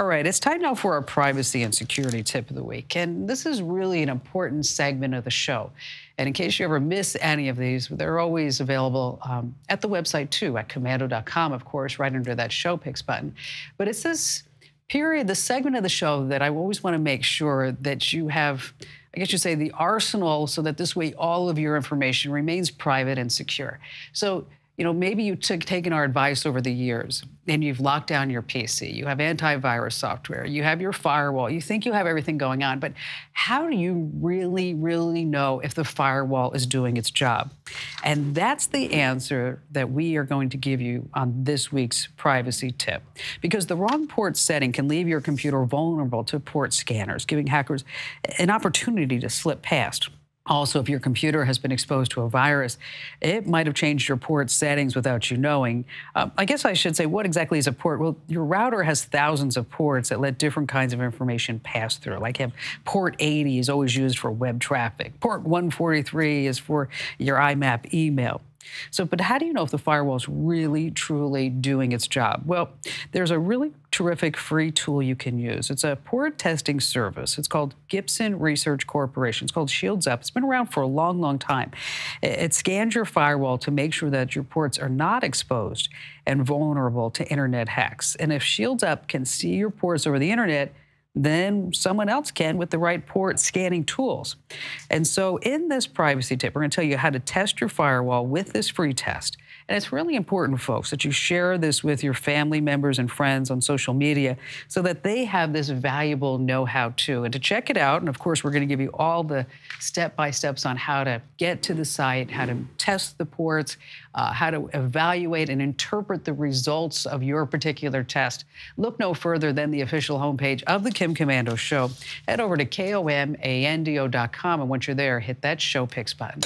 All right, it's time now for our privacy and security tip of the week. And this is really an important segment of the show. And in case you ever miss any of these, they're always available um, at the website too, at komando.com, of course, right under that show picks button. But it's this period, the segment of the show that I always want to make sure that you have, I guess you say, the arsenal so that this way all of your information remains private and secure. So you know, maybe you took taken our advice over the years and you've locked down your PC, you have antivirus software, you have your firewall, you think you have everything going on, but how do you really, really know if the firewall is doing its job? And that's the answer that we are going to give you on this week's privacy tip. Because the wrong port setting can leave your computer vulnerable to port scanners, giving hackers an opportunity to slip past. Also, if your computer has been exposed to a virus, it might have changed your port settings without you knowing. Um, I guess I should say, what exactly is a port? Well, your router has thousands of ports that let different kinds of information pass through. Like, have port 80 is always used for web traffic. Port 143 is for your IMAP email. So, but how do you know if the firewall is really, truly doing its job? Well, there's a really terrific free tool you can use. It's a port testing service. It's called Gibson Research Corporation. It's called Shields Up. It's been around for a long, long time. It scans your firewall to make sure that your ports are not exposed and vulnerable to internet hacks. And if Shields Up can see your ports over the internet, then someone else can with the right port scanning tools. And so in this privacy tip, we're going to tell you how to test your firewall with this free test. And it's really important, folks, that you share this with your family members and friends on social media so that they have this valuable know how too. And to check it out, and of course, we're going to give you all the step by steps on how to get to the site, how to test the ports, uh, how to evaluate and interpret the results of your particular test. Look no further than the official homepage of the Kim Komando Show. Head over to komando.com, and once you're there, hit that show picks button.